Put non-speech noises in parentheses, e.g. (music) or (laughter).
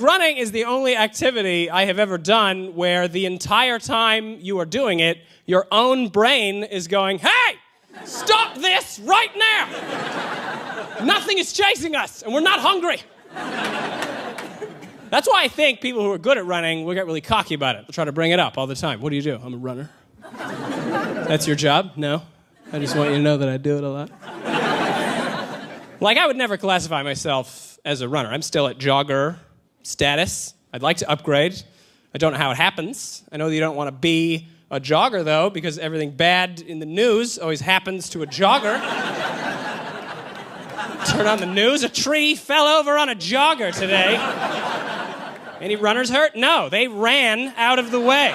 Running is the only activity I have ever done where the entire time you are doing it, your own brain is going, hey, stop this right now. Nothing is chasing us, and we're not hungry. That's why I think people who are good at running will get really cocky about it. They'll try to bring it up all the time. What do you do? I'm a runner. That's your job? No. I just want you to know that I do it a lot. Like, I would never classify myself as a runner. I'm still at jogger status. I'd like to upgrade. I don't know how it happens. I know that you don't want to be a jogger, though, because everything bad in the news always happens to a jogger. (laughs) Turn on the news, a tree fell over on a jogger today. Any runners hurt? No, they ran out of the way.